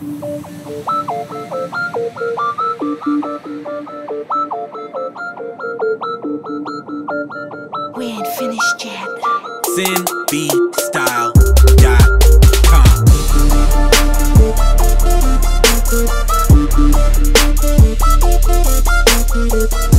We ain't finished yet. Sin B style. Thank